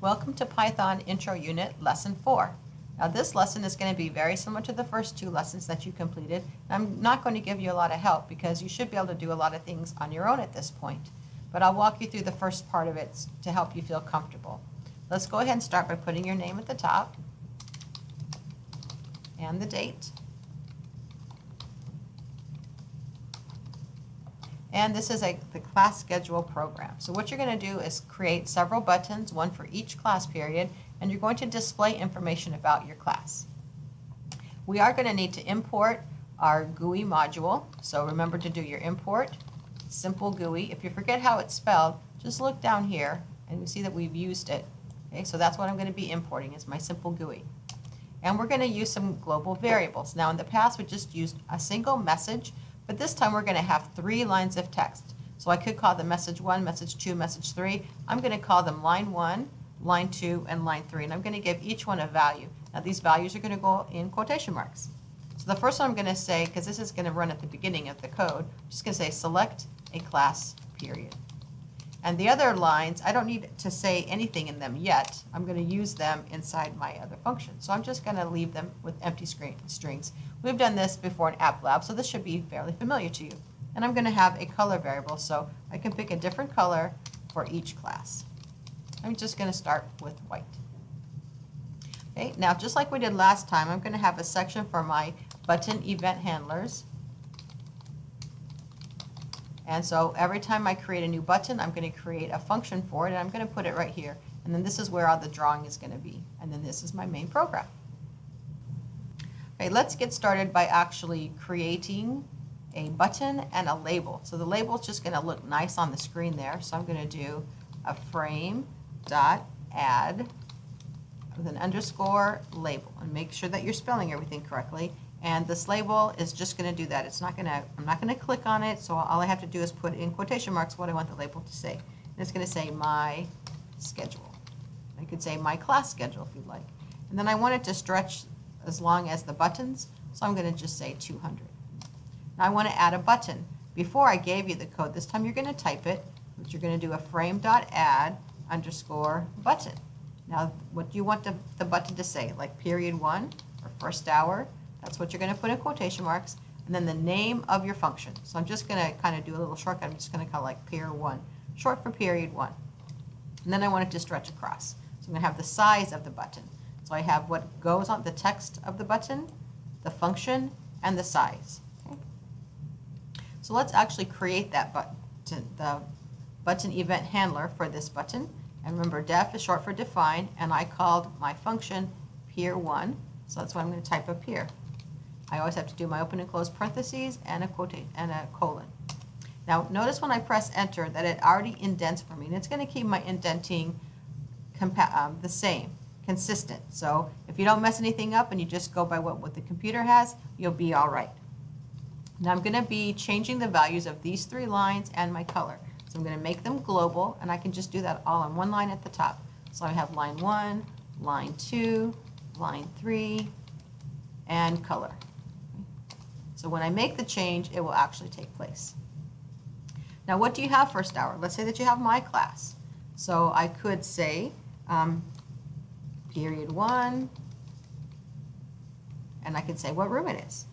Welcome to Python Intro Unit Lesson 4. Now this lesson is going to be very similar to the first two lessons that you completed. I'm not going to give you a lot of help because you should be able to do a lot of things on your own at this point. But I'll walk you through the first part of it to help you feel comfortable. Let's go ahead and start by putting your name at the top and the date. And this is a, the class schedule program. So what you're going to do is create several buttons, one for each class period, and you're going to display information about your class. We are going to need to import our GUI module. So remember to do your import, simple GUI. If you forget how it's spelled, just look down here and you see that we've used it. Okay, so that's what I'm going to be importing is my simple GUI. And we're going to use some global variables. Now in the past we just used a single message but this time we're going to have three lines of text. So I could call them message 1, message 2, message 3. I'm going to call them line 1, line 2, and line 3. And I'm going to give each one a value. Now these values are going to go in quotation marks. So the first one I'm going to say, because this is going to run at the beginning of the code, I'm just going to say select a class period. And the other lines, I don't need to say anything in them yet. I'm going to use them inside my other function. So I'm just going to leave them with empty screen, strings. We've done this before in App Lab, so this should be fairly familiar to you. And I'm going to have a color variable, so I can pick a different color for each class. I'm just going to start with white. Okay, now just like we did last time, I'm going to have a section for my button event handlers. And so every time I create a new button, I'm going to create a function for it, and I'm going to put it right here. And then this is where all the drawing is going to be. And then this is my main program. Okay, let's get started by actually creating a button and a label. So the label is just going to look nice on the screen there. So I'm going to do a frame dot add with an underscore label and make sure that you're spelling everything correctly. And this label is just going to do that. It's not going to, I'm not going to click on it, so all I have to do is put in quotation marks what I want the label to say. And it's going to say my schedule. I could say my class schedule if you'd like. And then I want it to stretch as long as the buttons, so I'm going to just say 200. Now I want to add a button. Before I gave you the code, this time you're going to type it, but you're going to do a frame.add underscore button. Now what do you want the, the button to say, like period one or first hour? That's what you're going to put in quotation marks, and then the name of your function. So I'm just going to kind of do a little shortcut. I'm just going to call it like peer one, short for period one. And then I want it to stretch across. So I'm going to have the size of the button. So I have what goes on the text of the button, the function, and the size. Okay? So let's actually create that button, the button event handler for this button. And remember, def is short for define, and I called my function peer1, so that's what I'm going to type up here. I always have to do my open and close parentheses and a quote and a colon. Now notice when I press enter that it already indents for me, and it's going to keep my indenting um, the same, consistent. So if you don't mess anything up and you just go by what, what the computer has, you'll be all right. Now I'm going to be changing the values of these three lines and my color. So I'm going to make them global, and I can just do that all on one line at the top. So I have line 1, line 2, line 3, and color. So when I make the change, it will actually take place. Now what do you have first hour? Let's say that you have my class. So I could say um, period 1, and I could say what room it is.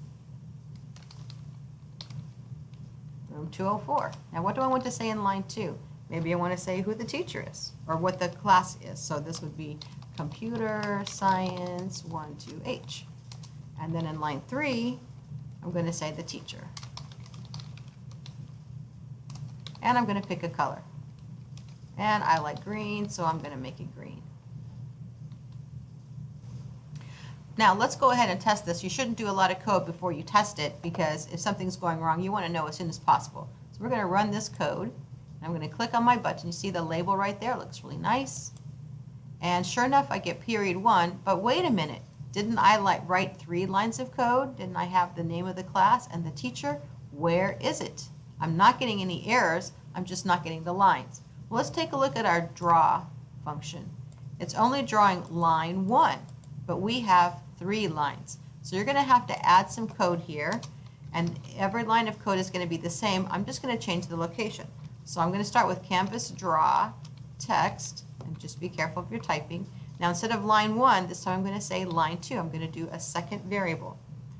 Room 204. Now what do I want to say in line 2? Maybe I want to say who the teacher is or what the class is. So this would be computer science 12H. And then in line 3, I'm going to say the teacher. And I'm going to pick a color. And I like green, so I'm going to make it green. Now let's go ahead and test this. You shouldn't do a lot of code before you test it because if something's going wrong, you want to know as soon as possible. So we're going to run this code. I'm going to click on my button. You see the label right there? It looks really nice. And sure enough, I get period one. But wait a minute. Didn't I like write three lines of code? Didn't I have the name of the class and the teacher? Where is it? I'm not getting any errors. I'm just not getting the lines. Well, let's take a look at our draw function. It's only drawing line one, but we have three lines. So you're going to have to add some code here, and every line of code is going to be the same. I'm just going to change the location. So I'm going to start with canvas draw text, and just be careful if you're typing. Now instead of line one, this time I'm going to say line two. I'm going to do a second variable.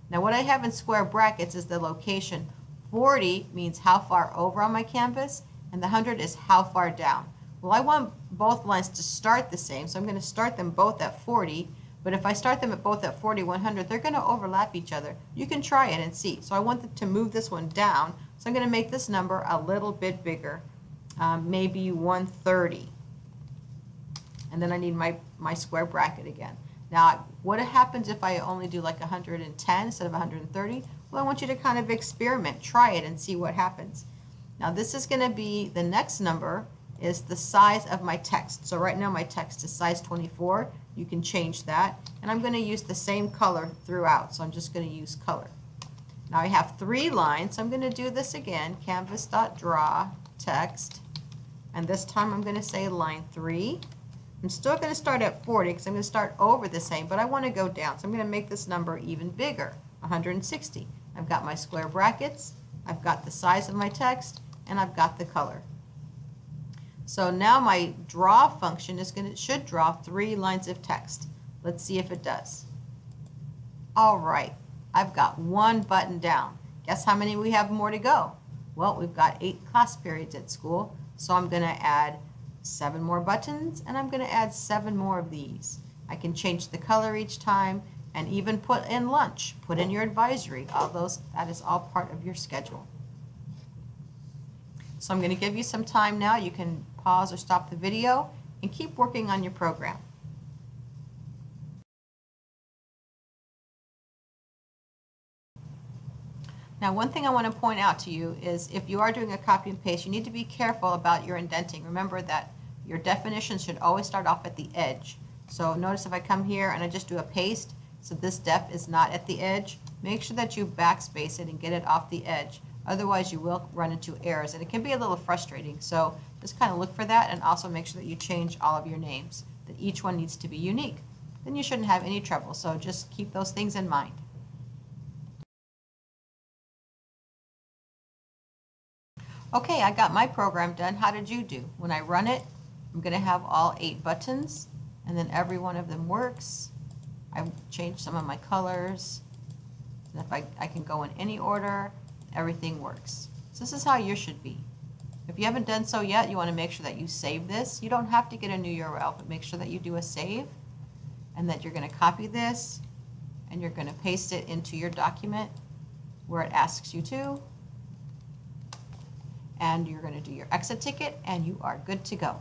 Now what I have in square brackets is the location. 40 means how far over on my canvas, and the 100 is how far down. Well, I want both lines to start the same, so I'm going to start them both at 40, but if I start them at both at 40, 100, they're going to overlap each other. You can try it and see. So I want to move this one down, so I'm going to make this number a little bit bigger, um, maybe 130. And then I need my, my square bracket again. Now, what happens if I only do like 110 instead of 130? Well, I want you to kind of experiment, try it, and see what happens. Now, this is going to be, the next number is the size of my text. So right now my text is size 24. You can change that. And I'm going to use the same color throughout. So I'm just going to use color. Now I have three lines. So I'm going to do this again. Canvas.draw text. And this time I'm going to say line 3. I'm still going to start at 40 because I'm going to start over the same, but I want to go down. So I'm going to make this number even bigger, 160. I've got my square brackets, I've got the size of my text, and I've got the color. So now my draw function is going to should draw three lines of text. Let's see if it does. All right, I've got one button down. Guess how many we have more to go? Well, we've got eight class periods at school, so I'm going to add seven more buttons, and I'm going to add seven more of these. I can change the color each time, and even put in lunch, put in your advisory. All those, that is all part of your schedule. So I'm going to give you some time now. You can pause or stop the video and keep working on your program. Now one thing I want to point out to you is if you are doing a copy and paste, you need to be careful about your indenting. Remember that your definition should always start off at the edge. So notice if I come here and I just do a paste, so this def is not at the edge, make sure that you backspace it and get it off the edge. Otherwise, you will run into errors, and it can be a little frustrating. So just kind of look for that and also make sure that you change all of your names, that each one needs to be unique. Then you shouldn't have any trouble. So just keep those things in mind. Okay, I got my program done. How did you do? When I run it, I'm going to have all eight buttons, and then every one of them works. I changed some of my colors. And if I, I can go in any order, everything works. So this is how yours should be. If you haven't done so yet, you want to make sure that you save this. You don't have to get a new URL, but make sure that you do a save and that you're going to copy this and you're going to paste it into your document where it asks you to. And you're going to do your exit ticket and you are good to go.